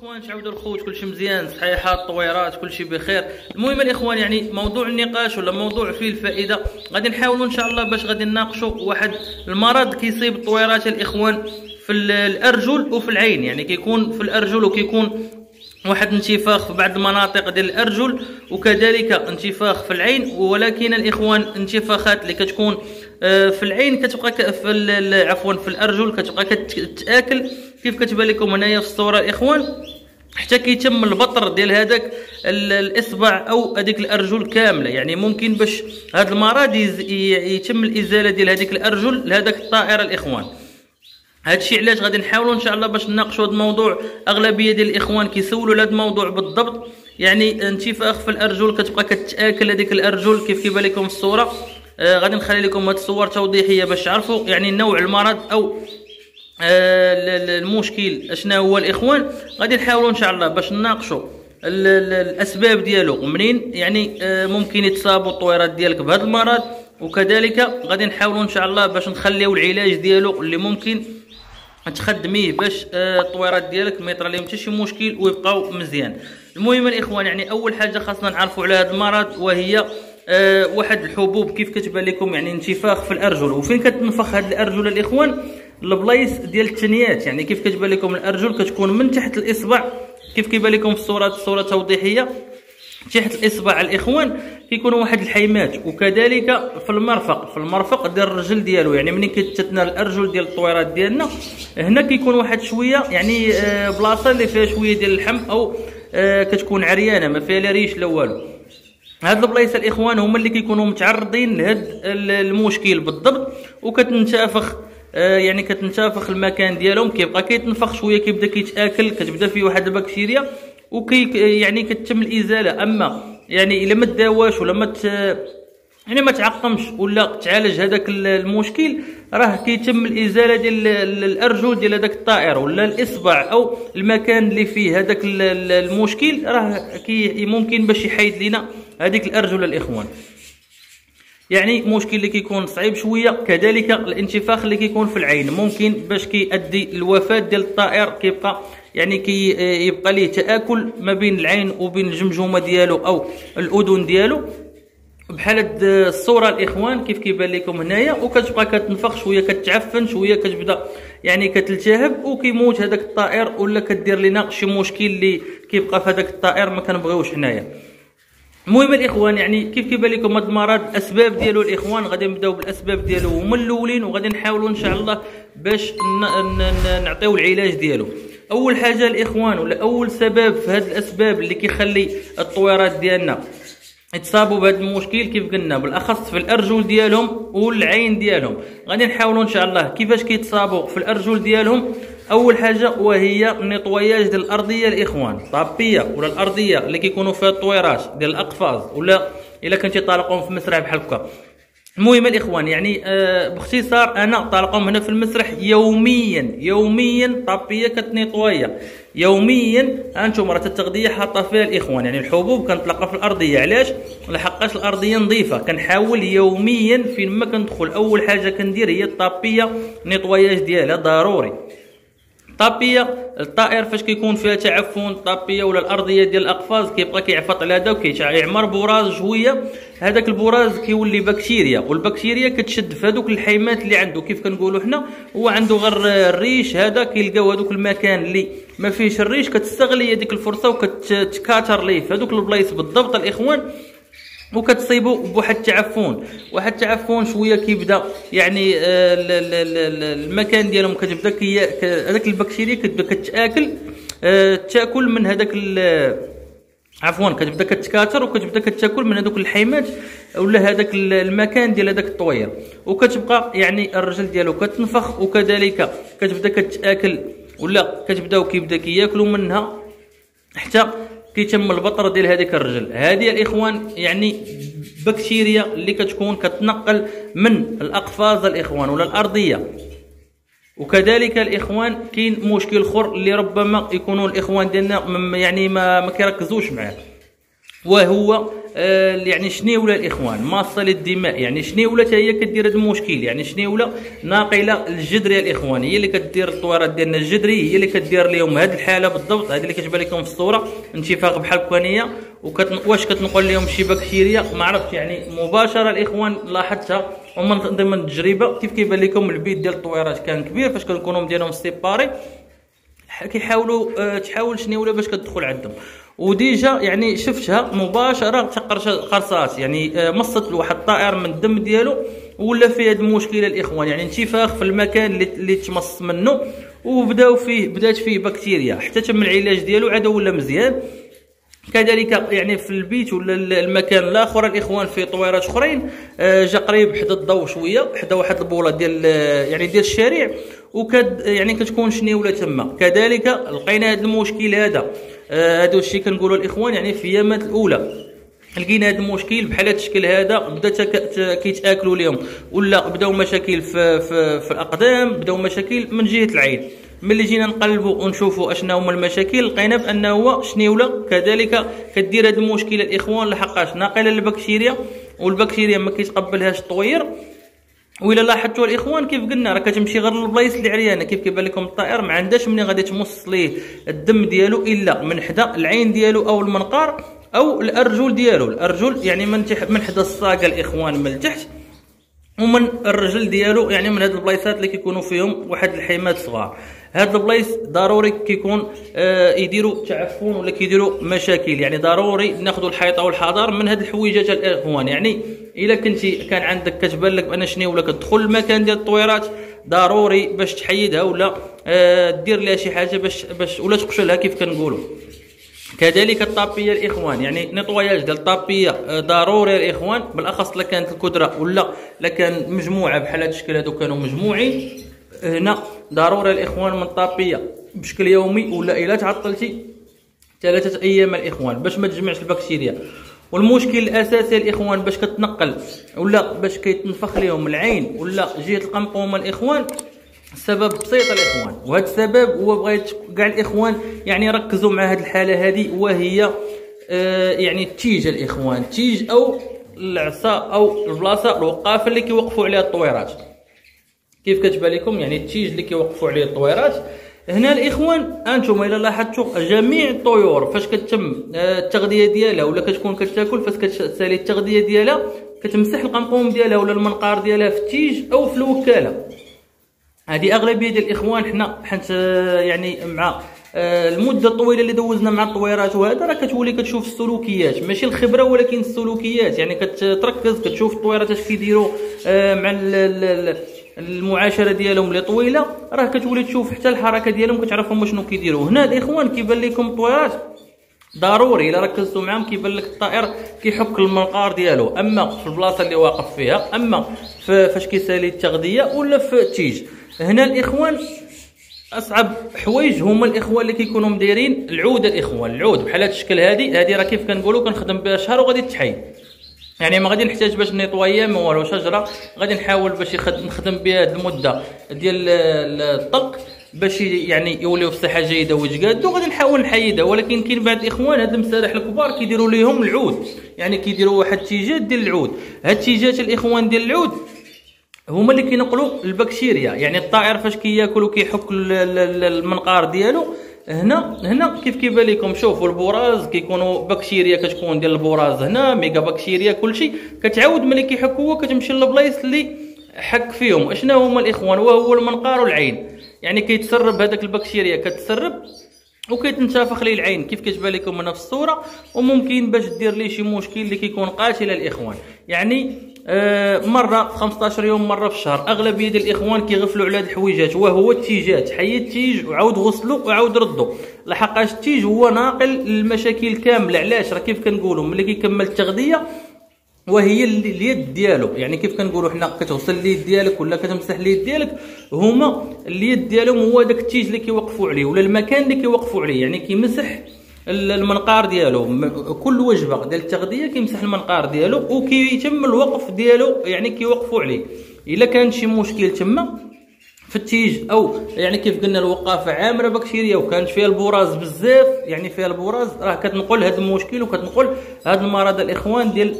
إخوان شعودوا الخوت كلشي مزيان صحيحه الطويرات كلشي بخير. المهم الإخوان يعني موضوع النقاش ولا موضوع فيه الفائدة غادي نحاولوا إن شاء الله باش غادي نناقشوا واحد المرض كيصيب الطويرات الإخوان في الأرجل وفي العين. يعني كيكون في الأرجل وكيكون واحد انتفاخ في بعض المناطق ديال الأرجل وكذلك انتفاخ في العين ولكن الإخوان انتفاخات اللي كتكون آه، في العين كتبقى في عفوا في الأرجل كتبقى كتأكل كيف كتبان لكم هنايا في الصورة الاخوان حتى كيتم البطر ديال هذاك الإصبع أو هذيك الأرجل كاملة. يعني ممكن باش هذا المرض يتم الإزالة ديال هذيك الأرجل لهذاك الطائرة الإخوان. هادشي علاش غادي نحاولوا إن شاء الله باش نناقشوا هذا الموضوع. أغلبية ديال الإخوان كيسولوا على هذا الموضوع بالضبط. يعني انتفاخ في الأرجل كتبقى كتأكل هذيك الأرجل كيف كيبان لكم في الصورة. آه غادي نخلي لكم هاد الصور توضيحية باش تعرفوا. يعني نوع المرض أو المشكل اشنا هو الإخوان؟ غادي نحاولوا إن شاء الله باش نناقشوا الأسباب ديالو. منين؟ يعني آه ممكن يتصابوا الطويرات ديالك بهذا المرض وكذلك غادي نحاولوا إن شاء الله باش نخليو العلاج ديالو اللي ممكن تخدميه باش آه، الطويرات ديالك ما يطرى لهم حتى شي مشكل ويبقاو مزيان. المهم الإخوان يعني أول حاجة خاصنا نعرفوا على هذا المرض وهي واحد الحبوب. كيف كتبان لكم؟ يعني انتفاخ في الأرجل. وفين كتنفخ هاد الأرجل الإخوان؟ البلايص ديال التنيات. يعني كيف كتبان لكم الأرجل كتكون من تحت الإصبع. كيف كيبان لكم في الصورة الصورة توضيحيه تحت الإصبع الإخوان كيكونوا واحد الحيمات وكذلك في المرفق في المرفق ديال الرجل ديالو. يعني ملي كتتنا الأرجل ديال الطويرات ديالنا هنا كيكون واحد شوية يعني آه، بلاصة اللي فيها شوية ديال اللحم أو آه، كتكون عريانة ما فيها لا ريش لا والو. هاد البلايص الإخوان هما اللي كيكونوا متعرضين لهاد المشكل بالضبط وكتنتفخ يعني كتنتفخ المكان ديالهم كيبقى كيتنفخ شوية كيبدا كيتأكل كتبدا فيه واحد البكتيريا وكي يعني كتم الإزالة. أما يعني إلا ما تداواش ولا ما يعني ما تعقمش ولا تعالج هذاك المشكل راه كيتم الإزالة ديال الأرجل ديال هذاك الطائر ولا الإصبع أو المكان اللي فيه هذاك المشكل راه كي ممكن باش يحيد لنا هذيك الأرجل الإخوان. يعني مشكل اللي كيكون صعيب شوية كذلك الانتفاخ اللي كيكون في العين. ممكن باش كيؤدي الوفاه ديال الطائر كيبقى يعني كي يبقى ليه تآكل ما بين العين وبين الجمجمة ديالو أو الأذن ديالو. بحال الصورة الإخوان كيف كيبان لكم هنايا. وكتبقى كتنفخ شوية كتعفن شوية كتبدأ يعني كتلتهب وكيموت هذاك الطائر ولا كدير لنا شي مشكل اللي كيبقى في هذاك الطائر ما كنبغيوش حنايا المهم الإخوان يعني كيف كيبان لكم هذا المرض الأسباب ديالو الإخوان غادي نبداو بالأسباب ديالو. هما الأولين وغادي نحاولوا إن شاء الله باش نعطيو العلاج ديالو. أول حاجة الإخوان ولا أول سبب في هذه الأسباب اللي كيخلي الطويرات ديالنا يتصابوا بهذا المشكل كيف قلنا بالأخص في الأرجل ديالهم والعين ديالهم. غادي نحاولوا إن شاء الله كيفاش كيتصابوا في الأرجل ديالهم. أول حاجة وهي النيطوياج ديال الأرضية الإخوان طابية ولا الأرضية اللي كيكونوا فيها الطويرات ديال الاقفاص ولا إلا كنتي طالقهم في مسرح بحال هكا. المهم الإخوان يعني آه باختصار أنا طالقهم هنا في المسرح يوميا يوميا طابية كتنيطويا يوميا أنتم راه التغذية حاطة فيها الإخوان يعني الحبوب كنطلقها في الأرضية علاش؟ لحقاش الأرضية نظيفة. كنحاول يوميا فين ما كندخل أول حاجة كندير هي الطابية نيطوياج ديالها ضروري. طابيه الطائر فاش كيكون فيها تعفن طابيه ولا الأرضية ديال الاقفاص كيبقى كيعفط على هذا وكيعمر براز شوية. هذاك البراز كيولي بكتيريا والبكتيريا كتشد في هذوك الحيمات اللي عنده كيف كنقولوا حنا؟ هو عنده غير الريش هذا كيلقاو هذوك المكان اللي ما فيهش الريش كتستغلي هذيك الفرصة وكتكاتر ليه في هذوك البلايص بالضبط. الإخوان وكتصيبوا بواحد التعفن واحد التعفن شوية كيبدا يعني آه، المكان ديالهم كتبدا هذاك البكتيريا كتبدا كتاكل آه، تاكل من هذاك عفوا كتبدا كتكاثر وكتبدا كتاكل من هذوك الحيمات ولا هذاك المكان ديال هذاك الطوير وكتبقى يعني الرجل ديالو كتنفخ وكذلك كتبدا كتاكل ولا كتبداو كيبدا كياكلوا منها. حتى كيتم البطر ديال هذيك الرجل. هذه الإخوان يعني بكتيريا اللي كتكون كتنقل من الاقفاص الإخوان ولا الأرضية. وكذلك الإخوان كاين مشكل أخر اللي ربما يكونوا الإخوان ديالنا يعني ما ما كيركزوش معاه. وهو يعني شنو ولا الإخوان؟ ماصه للدماء يعني شنو ولا هي كدير هذا المشكل؟ يعني شنو ولا ناقلة الجدري الإخوان هي اللي كدير الطويرات ديالنا الجدري هي اللي كدير لهم هذه الحالة بالضبط هذه اللي كتبان لكم في الصورة انتفاخ بحال كوانية. وكتن... واش كتنقل لهم شي بكتيريا؟ ما عرفتش يعني مباشرة الإخوان لاحظتها. ومن ضمن التجربة كيف كيبان لكم البيت ديال الطويرات كان كبير فاش كنكونوا مديرهم سيباري كيحاولوا أه تحاول شنو ولا باش كتدخل عندهم. وديجا يعني شفتها مباشرة تقرش قرصات يعني أه مصت واحد الطائر من الدم ديالو ولا فيه هذا المشكلة الإخوان. يعني انتفاخ في المكان اللي تمص منه وبداو فيه بدات فيه بكتيريا. حتى تم العلاج ديالو عاد ولا مزيان. كذلك يعني في البيت ولا المكان الآخر الإخوان في طويرات أخرين آه، جا قريب حدا الضوء شوية حدا واحد البولة ديال يعني ديال الشارع وكد يعني كتكون ولا تما. كذلك لقينا هذا المشكل هذا. آه، هذا الشيء كنقولوا الإخوان يعني في ايامات الأولى. لقينا هذا المشكل بحال هذا الشكل هذا بدا كيتأكلوا لهم ولا بداو مشاكل في, في, في الأقدام بداو مشاكل من جهة العين. ملي جينا نقلبوا ونشوفوا اشنا هما المشاكل لقينا بانه هو شنيوله كذلك كدير هذا المشكل الإخوان لحقاش ناقله للبكتيريا والبكتيريا ما كيتقبلهاش الطوير وإلا لاحظتوا الإخوان كيف قلنا راه كتمشي غير للبلايص اللي عريانه كيف كيبان لكم الطائر؟ ما عندهاش منين غادي تمص ليه الدم ديالو إلا من حدا العين ديالو أو المنقار أو الارجل ديالو. الارجل يعني من تحت من حدا الساقه الإخوان من التحت ومن الرجل ديالو يعني من هاد البلايصات اللي كيكونوا فيهم واحد الحيمات صغار. هاد البلايص ضروري كيكون آه يديروا تعفن ولا كيديروا مشاكل. يعني ضروري ناخذوا الحيطة والحذر من هاد الحويجات الاخوان يعني إلا كنتي كان عندك كتبان لك بأن شنو ولا كتدخل المكان ديال الطويرات ضروري باش تحيدها ولا آه دير لها شي حاجة باش باش ولا تقشلها كيف كنقولوا. كذلك الطابية الإخوان يعني نيطواياج ديال الطابية آه، ضروري الإخوان بالأخص لا كانت الكدرة ولا لا كان مجموعة بحال هذا الشكل هادو كانوا مجموعين هنا ضروري الإخوان من الطابيه بشكل يومي ولا إلا تعطلتي ثلاثة أيام الإخوان باش ما تجمعش البكتيريا. والمشكل الأساسي الإخوان باش كتنقل ولا باش كيتنفخ لهم العين ولا جهة القمقومه الإخوان السبب بسيط الإخوان. وهذا السبب هو بغيت كاع الإخوان يعني ركزوا مع هذه الحالة هذه وهي آه يعني ال tige الإخوان. ال tige أو العصا أو البلاصة الوقافة اللي كيوقفوا عليها الطويرات. كيف كتبان لكم؟ يعني التيج اللي كيوقفوا عليه الطويرات. هنا الإخوان أنتم إلى لاحظتوا جميع الطيور فاش كتم آه، التغذية ديالها ولا كتكون كتاكل فاش كتسالي التغذية ديالها كتمسح القمقوم ديالها ولا المنقار ديالها في التيج أو في الوكالة. هذه أغلبية ديال الإخوان حنا حيت آه، يعني مع آه، المدة الطويلة اللي دوزنا مع الطويرات وهذا راه كتولي كتشوف السلوكيات. ماشي الخبرة ولكن السلوكيات. يعني كتركز كتشوف الطويرات اش كيديروا مع المعاشرة ديالهم اللي طويلة راه كتولي تشوف حتى الحركة ديالهم كتعرفهم شنو كيديروا. هنا الإخوان كيبان لكم الطويرات ضروري إلا ركزتوا معاهم كيبان لك الطائر كيحك المنقار ديالو. أما في البلاصة اللي واقف فيها أما فاش كيسالي التغذية ولا في التيج. هنا الإخوان أصعب حوايج هما الإخوان اللي كيكونوا مديرين العود. الإخوان العود بحال هذا الشكل هذه هذه راه كيف كنقولوا كنخدم بها شهر وغادي تحيد يعني ما غادي نحتاج باش نيطوايا ما والو شجرة. غادي نحاول باش نخدم بها هذه المدة ديال الطلق باش يعني يوليو في صحه جيدة وجقاد وغادي نحاول نحيدها. ولكن كاين بعض الاخوان هاد المسارح الكبار كيديروا ليهم العود. يعني كيديروا واحد التيجات ديال العود. هاد التيجات الإخوان ديال العود هما اللي كينقلوا البكتيريا. يعني الطائر فاش كياكل وكيحك المنقار ديالو هنا هنا كيف كيبان لكم شوفوا البراز كيكونوا بكتيريا كتكون ديال البراز هنا ميغا بكتيريا كلشي كتعاود ملي كيحك هو كتمشي للبلايص اللي حك فيهم. اشنا هما الإخوان؟ وهو المنقار والعين. يعني كيتسرب هذاك البكتيريا كتسرب وكيتنتفخ ليه العين. كيف كتبان لكم هنا في الصورة؟ وممكن باش دير ليه شي مشكل اللي كيكون قاتل الإخوان. يعني آه مرة 15 يوم مرة في الشهر. اغلبيه ديال الإخوان كيغفلوا على هاد الحويجات. وهو التيجات. حيد ال tige وعاود غسلو وعاود ردو. لحقاش ال tige هو ناقل المشاكل كاملة. علاش؟ راه كيف كنقولوا ملي كيكمل التغذية وهي اليد ديالو. يعني كيف كنقولوا حنا كتغسل اليد ديالك ولا كتمسح اليد ديالك هما اليد ديالهم هو داك ال tige اللي كيوقفوا عليه ولا المكان اللي كيوقفوا عليه. يعني كيمسح المنقار ديالو. كل وجبه ديال التغذية كيمسح المنقار ديالو وكيتم الوقف ديالو يعني كيوقفوا عليه. إلا كان شي مشكل تما في ال tige أو يعني كيف قلنا الوقافه عامره بكتيريا وكانت فيها البراز بزاف. يعني فيها البراز راه كتنقل هذا المشكل وكتنقل هذا المرض الإخوان ديال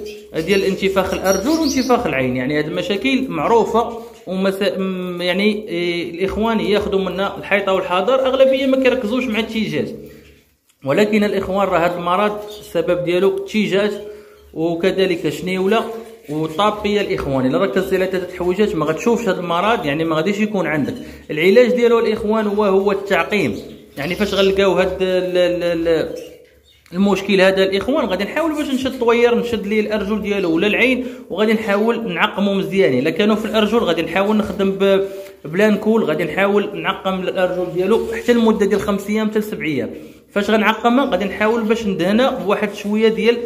ديال انتفاخ الأرجل وانتفاخ العين. يعني هذه المشاكل معروفة ومسا يعني إيه الإخوان ياخذوا منا الحيطة والحذر أغلبية ما كيركزوش مع التيجات. ولكن الإخوان راه هذا المرض السبب ديالو التيجات وكذلك شنيوله وطابيه الإخوان. إلا ركزتي على ثلاثة حويجات ما غتشوفش هذا المرض يعني ما غاديش يكون عندك. العلاج ديالو الإخوان هو هو التعقيم. يعني فاش غنلقاو هاد المشكل هذا الإخوان غادي نحاول باش نشد طوير نشد ليه الأرجل ديالو ولا العين وغادي نحاول نعقمو مزيان. إلا كانوا في الأرجل غادي نحاول نخدم بلان كول غادي نحاول نعقم الأرجل ديالو حتى المدة ديال 5 أيام حتى 7 أيام. فاش غنعقمها؟ غادي نحاول باش ندهنها بواحد شوية ديال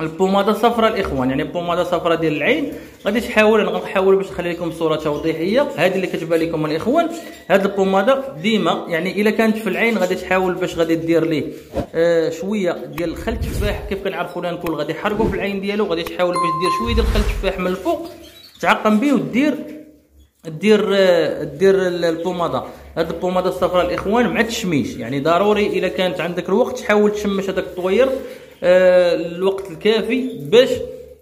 البومادة الصفراء الإخوان. يعني بومادة صفراء ديال العين. غادي تحاول نحاول باش نخلي لكم صورة توضيحية. هذه اللي كتبان لكم الإخوان. هذه البومادة ديما يعني إلا كانت في العين غادي تحاول باش غادي دير ليه آه شوية ديال الخل تفاح. كيف كنعرفوا نقول غادي يحرقوا في العين ديالو غادي تحاول باش دير شوية ديال الخل تفاح من الفوق. تعقم به ودير دير آه، دير البومادة. هاد البوماده الصفراء الإخوان مع التشميش. يعني ضروري إلا كانت عندك الوقت تحاول تشمش هذاك الطوير آه، الوقت الكافي باش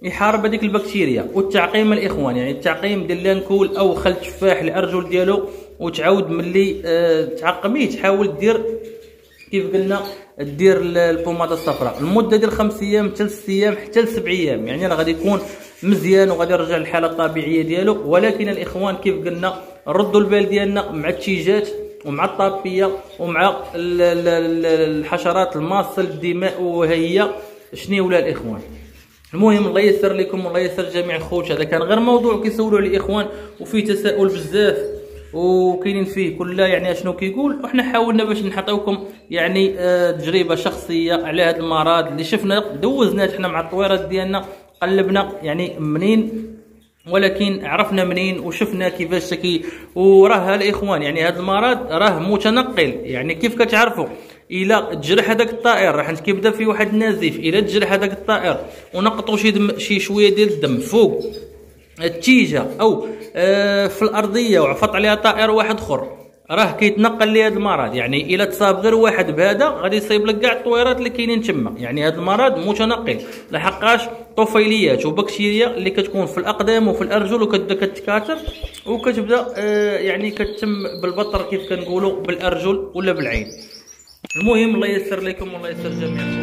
يحارب هذيك البكتيريا والتعقيم الإخوان. يعني التعقيم ديال l'alcool أو خل تفاح الارجل ديالو وتعاود ملي أه تعقميه تحاول دير كيف قلنا دير البوماده الصفراء المدة ديال خمس أيام حتى لست أيام حتى لسبع أيام. يعني راه غادي يكون مزيان وغادي يرجع للحالة الطبيعية ديالو. ولكن الإخوان كيف قلنا ردوا البال ديالنا مع التيجات ومع الطابية ومع الحشرات الماصه للدماء وهي. شنو ولا الإخوان؟ المهم الله يسر لكم والله يسر جميع الخوت هذا كان غير موضوع كيسولوا الإخوان وفيه تساؤل بزاف وكاينين فيه كل يعني اشنو كيقول. وحنا حاولنا باش نعطيوكم يعني آه، تجربة شخصية على هذا المرض اللي شفنا دوزناه حنا مع الطويرات ديالنا قلبنا يعني منين ولكن عرفنا منين وشفنا كيفاش تكي وراه الإخوان. يعني هذا المرض راه متنقل. يعني كيف كتعرفوا؟ إلى تجرح هذاك الطائر راح كيبدا في واحد النزيف. إلى تجرح هذاك الطائر ونقطوا شي دم شي شوية ديال الدم فوق التيجة أو آه في الأرضية وعفط عليها طائر واحد آخر. راه كيتنقل لي هذا المرض. يعني إلا تصاب غير واحد بهذا غادي يصيب لك كاع الطويرات اللي كاينين تما. يعني هذا المرض متنقل. لحقاش طفيليات وبكتيريا اللي كتكون في الأقدام وفي الأرجل وكتبدا كتكاثر وكتبدأ آه يعني كتم بالبطر كيف كنقولوا بالأرجل ولا بالعين. المهم الله يسر لكم والله يسر جميع